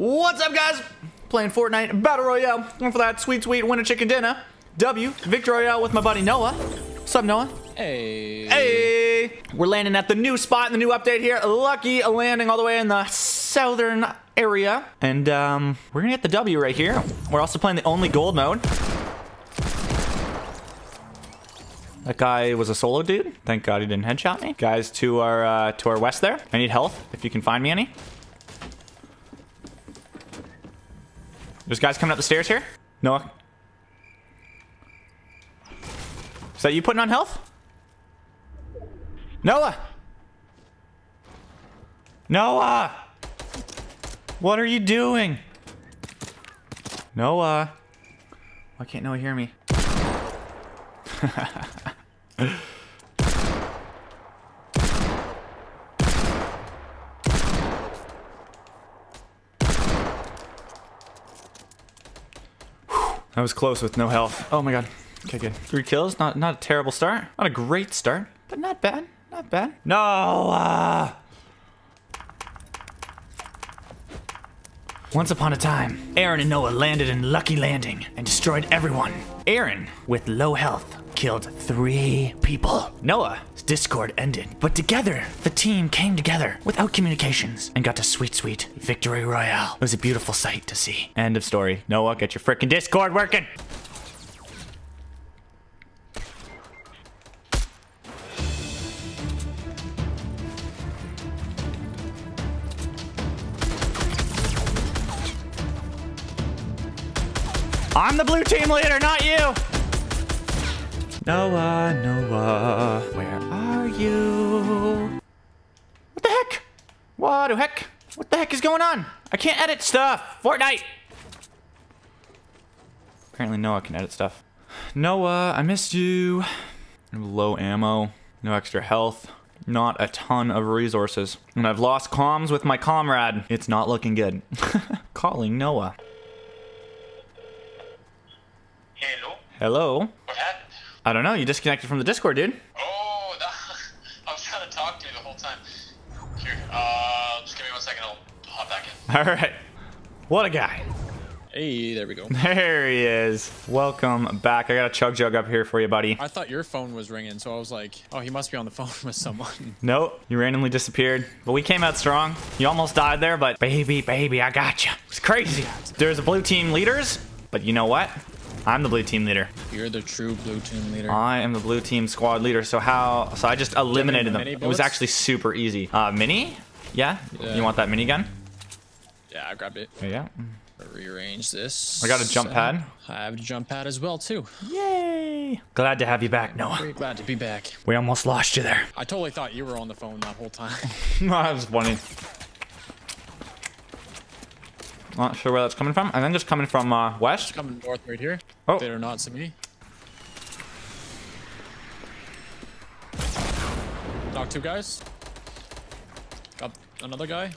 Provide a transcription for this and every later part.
What's up, guys? Playing Fortnite Battle Royale. Going for that sweet, sweet winter chicken dinner. W, Victory Royale with my buddy Noah. What's up, Noah? Hey. Hey! We're landing at the new spot in the new update here. Lucky landing all the way in the southern area. And um, we're gonna get the W right here. We're also playing the only gold mode. That guy was a solo dude. Thank God he didn't headshot me. Guys to our uh, to our west there. I need health if you can find me any. There's guys coming up the stairs here. Noah. Is that you putting on health? Noah! Noah! What are you doing? Noah. Why can't Noah hear me? That was close with no health. Oh my god. Okay, good. Three kills. Not not a terrible start. Not a great start, but not bad. Not bad. No. Uh. Once upon a time, Aaron and Noah landed in Lucky Landing and destroyed everyone. Aaron, with low health, killed three people. Noah's Discord ended, but together, the team came together without communications and got to sweet, sweet victory royale. It was a beautiful sight to see. End of story. Noah, get your freaking Discord working. I'm the blue team leader, not you. Noah, Noah, where are you? What the heck? What the heck? What the heck is going on? I can't edit stuff. Fortnite. Apparently Noah can edit stuff. Noah, I missed you. Low ammo, no extra health, not a ton of resources. And I've lost comms with my comrade. It's not looking good. Calling Noah. Hello? Hello? What happened? I don't know. You disconnected from the Discord, dude. Oh, that, I was trying to talk to you the whole time. Here, uh, just give me one second. I'll hop back in. All right. What a guy. Hey, there we go. There he is. Welcome back. I got a chug jug up here for you, buddy. I thought your phone was ringing, so I was like, oh, he must be on the phone with someone. Nope, you randomly disappeared. But we came out strong. You almost died there, but baby, baby, I got you. It's crazy. There's a blue team leaders, but you know what? I'm the blue team leader. You're the true blue team leader. I am the blue team squad leader. So how? So I just eliminated them. mini It was actually super easy. Uh, mini? Yeah? Yeah. You want that minigun? yeah, I grabbed it. Yeah. Rearrange this. I got a jump pad. I have a jump pad as well, too. Yay! Glad to have you back, Noah. Very glad to be back. We almost lost you there. I totally thought you were on the phone that whole time. that was funny. Not sure where that's coming from. I think it's coming from uh, west. Coming north right here. Oh. They do not see me. Knock two guys. Got another guy.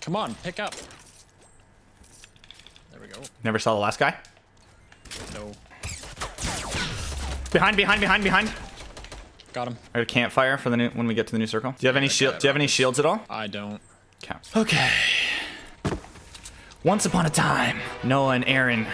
Come on, pick up. There we go. Never saw the last guy. No. Behind, behind, behind, behind. Got him. I got a campfire for the new when we get to the new circle. Do you have any shield? Do you have any shields at all? I don't. Okay. Okay. Once upon a time, Noah and Aaron.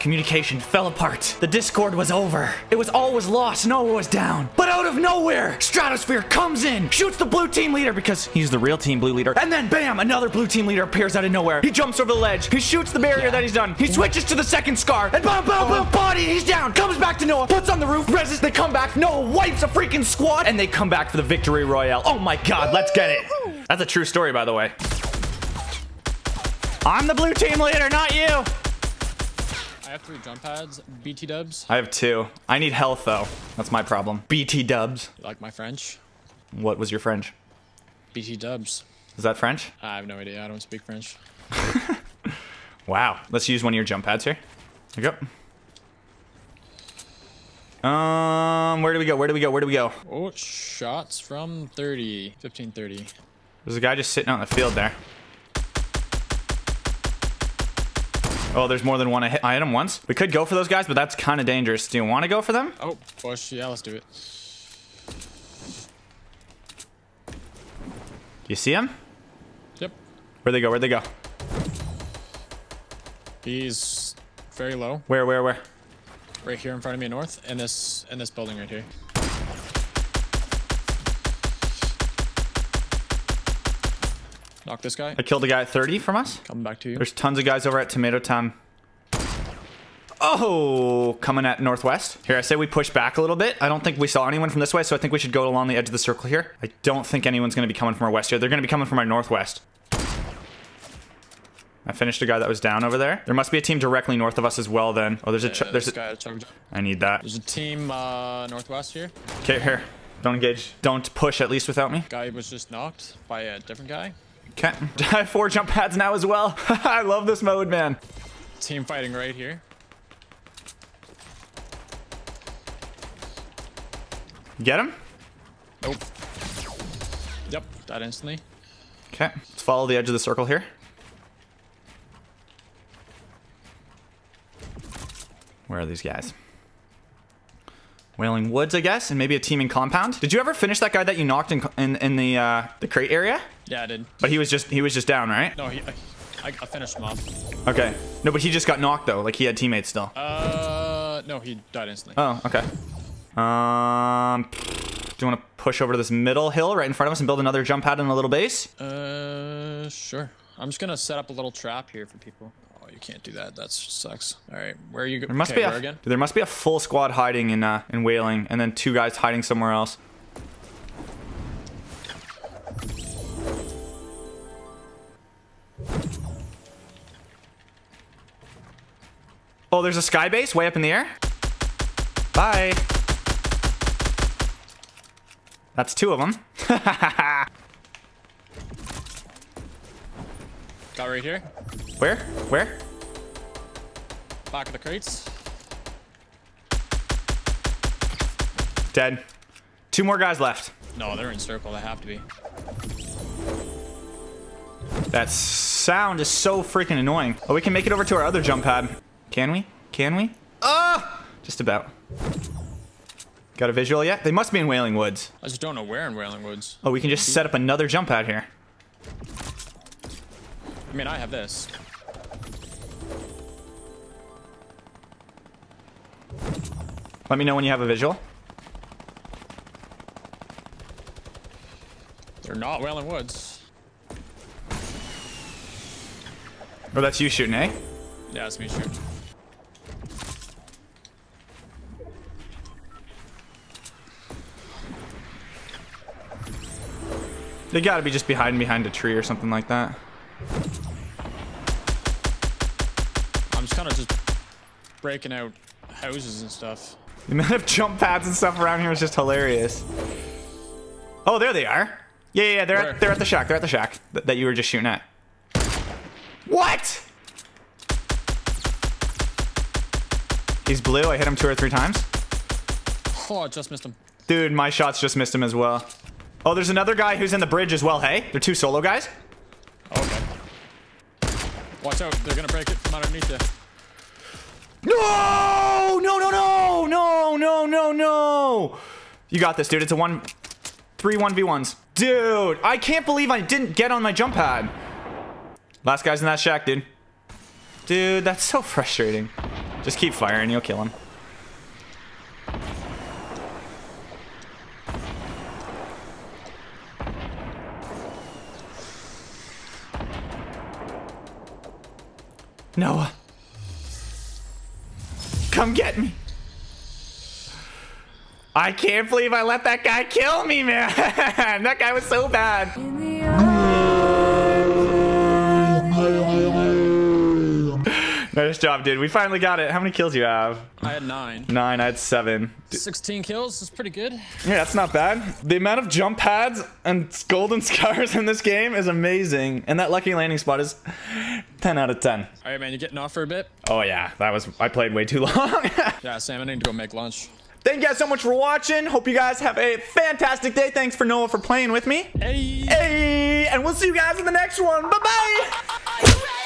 Communication fell apart. The Discord was over. It was all was lost. Noah was down. But out of nowhere, Stratosphere comes in, shoots the blue team leader because he's the real team blue leader. And then bam, another blue team leader appears out of nowhere. He jumps over the ledge. He shoots the barrier that he's done. He switches to the second scar. And boom, boom, boom, body. He's down. Comes back to Noah. Puts on the roof. Reses. They come back. Noah wipes a freaking squad. And they come back for the victory royale. Oh my god, let's get it. That's a true story, by the way. I'm the blue team leader, not you. I have three jump pads. BT dubs. I have two. I need health though. That's my problem. BT dubs. You like my French? What was your French? BT dubs. Is that French? I have no idea. I don't speak French. Wow. Let's use one of your jump pads here. Here you go. Um, where do we go? Where do we go? Where do we go? Oh, shots from 30. 15, 30. There's a guy just sitting out in the field there. Oh, there's more than one. I hit, I hit him once. We could go for those guys, but that's kind of dangerous. Do you want to go for them? Oh, bush. Yeah, let's do it. Do you see him? Yep. Where'd they go? Where'd they go? He's very low, Where, where, where? right here in front of me, north, in this in this building right here. Knock this guy. I killed a guy at 30 from us. Coming back to you. There's tons of guys over at Tomato Town. Oh, coming at northwest. Here, I say we push back a little bit. I don't think we saw anyone from this way, so I think we should go along the edge of the circle here. I don't think anyone's going to be coming from our west here. They're going to be coming from our northwest. I finished a guy that was down over there. There must be a team directly north of us as well then. Oh, there's a... Yeah, there's a guy, I need that. There's a team uh, northwest here. Okay, here. Don't engage. Don't push at least without me. Guy was just knocked by a different guy. Okay. I have four jump pads now as well. I love this mode, man. Team fighting right here. Get him? Nope. Yep, died instantly. Okay. Let's follow the edge of the circle here. Where are these guys? Wailing Woods, I guess, and maybe a team in compound. Did you ever finish that guy that you knocked in in, in the uh, the crate area? Yeah, I did. But he was just he was just down, right? No, he, I, I finished him off. Okay. No, but he just got knocked though. Like he had teammates still. Uh, no, he died instantly. Oh, okay. Um, do you want to push over to this middle hill right in front of us and build another jump pad and a little base? Uh, sure. I'm just gonna set up a little trap here for people. Oh, you can't do that. That sucks. All right, where are you? There must okay, be a again? there must be a full squad hiding in uh in Wailing, and then two guys hiding somewhere else. Oh, there's a sky base way up in the air. Bye. That's two of them. Got right here. Where? Where? Back of the crates. Dead. Two more guys left. No, they're in circle. They have to be. That sound is so freaking annoying. Oh, we can make it over to our other jump pad. Can we? Can we? Ah! Just about. Got a visual yet? They must be in Wailing Woods. I just don't know where in Wailing Woods. Oh, we can just set up another jump pad here. I mean, I have this. Let me know when you have a visual. They're not Wailing Woods. Oh, that's you shooting, eh? Yeah, it's me shooting. They gotta be just behind behind a tree or something like that. I'm just kind of just breaking out houses and stuff. The amount of jump pads and stuff around here is just hilarious. Oh, there they are. Yeah, yeah, yeah they're, Where? at, they're at the shack. They're at the shack th- that you were just shooting at. What? He's blue. I hit him two or three times. Oh, I just missed him. Dude, my shots just missed him as well. Oh, there's another guy who's in the bridge as well. Hey, they're two solo guys. Oh, okay. Watch out. They're gonna break it from underneath you. No! No, no, no! No, no, no, no! You got this, dude. It's a one... Three 1v1s. Dude, I can't believe I didn't get on my jump pad. Last guy's in that shack, dude. Dude, that's so frustrating. Just keep firing, you'll kill him. Noah. Come get me. I can't believe I let that guy kill me, man. that guy was so bad. Nice job, dude. We finally got it. How many kills you have? I had nine. Nine. I had seven. 16 kills is pretty good. Yeah, that's not bad. The amount of jump pads and golden scars in this game is amazing. And that lucky landing spot is 10 out of 10. All right, man. You getting off for a bit? Oh yeah, that was, I played way too long. Yeah, Sam. I need to go make lunch. Thank you guys so much for watching. Hope you guys have a fantastic day. Thanks for Noah for playing with me. Hey. Hey, and we'll see you guys in the next one. Bye-bye.